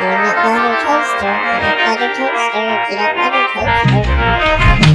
Peanut butter toaster, peanut butter toaster, peanut butter toaster.